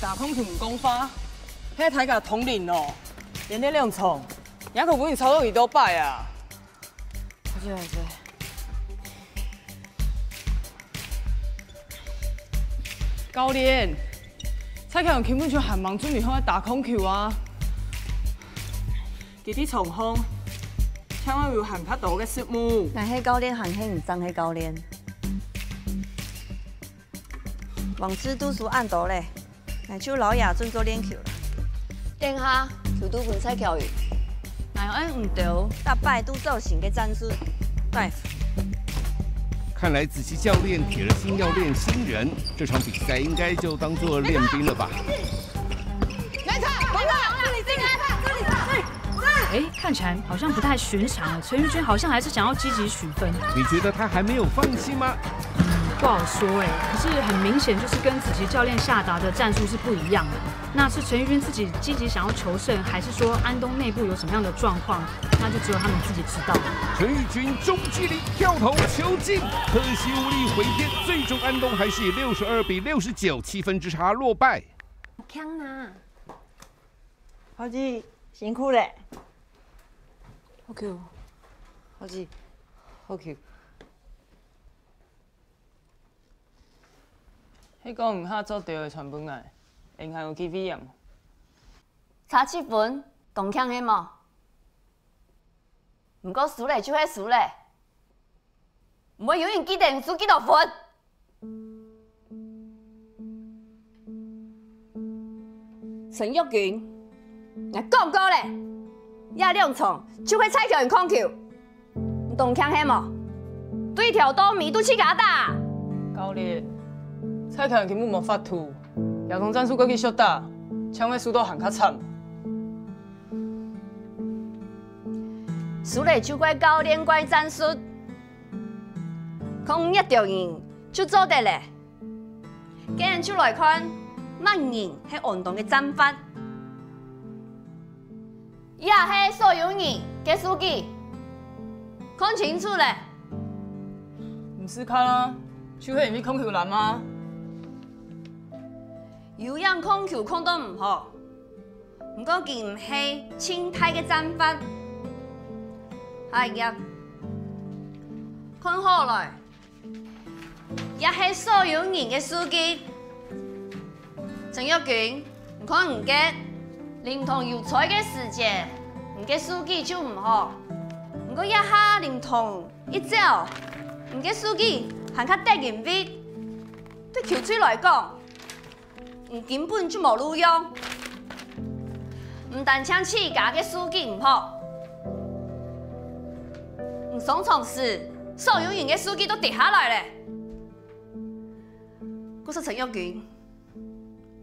打空拳功法，迄台甲统领哦，连咧两创，也可不你操作几多摆啊？教练，蔡凯勇根本就还忙准备好打空球啊！弟弟重风，千万有喊较大嘅失误。那迄教练喊迄唔脏迄教练。王师都属按倒嘞，那就老雅准做练球了。殿下，就都分赛教育，那按唔对，大拜都造型嘅战术。对。看来子琪教练铁了心要练新人，这场比赛应该就当做练兵了吧。来菜，来菜，这里进来，这里来。哎，看起来好像不太寻常。陈玉娟好像还是想要积极取分。你觉得他还没有放弃吗？不好说哎，可是很明显就是跟子琪教练下达的战术是不一样的。那是陈玉君自己积极想要求胜，还是说安东内部有什么样的状况？那就只有他们自己知道。陈玉君中距离跳投球进，可惜无力回天，最终安东还是以六十二比六十九七分之差落败。强啊！豪记辛苦嘞。OK，豪记，OK。你讲唔下做对的传本来，应该有几分验？差七分，同强的嘛。唔过输嘞就迄输嘞，唔会永远记得输几多分。陈玉军，那讲过嘞，亚两场就会踩球人控球，同强的嘛，对条多米都去甲打。教练。蔡凯根本无法度，亚同战术过去小打，抢的速度还较惨。输了就怪教练怪战术，空一条赢就做得嘞。今日就来看慢赢系运动的战法，也系所有人嘅数据，看清楚嘞。唔是看啊，就系咪控球难吗？有氧控球控得唔好，不过佢唔系轻态嘅战法，系呀，看好来，也系所有人嘅数据。陈玉娟，唔看唔嘅，连同有彩嘅时间，唔嘅数据就唔好。不过一下连同一招，唔嘅数据还较得人味，对球队来讲。根本就冇路用，唔但抢起家嘅数据唔好，唔想从事，所有人嘅数据都跌下来咧。我说陈玉娟，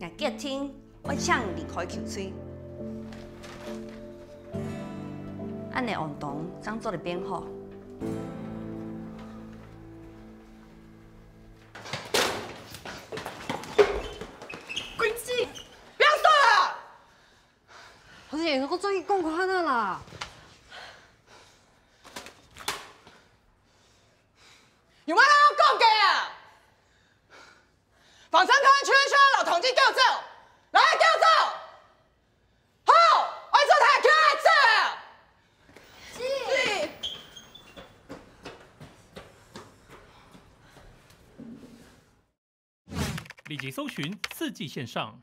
我隔天我抢离开球队，安尼运动怎做得变好？我终于讲完了啦！有冇人讲嘅啊？防身康圈需要老同志叫走，来叫走！好，我做太开始。立即搜寻四季线上。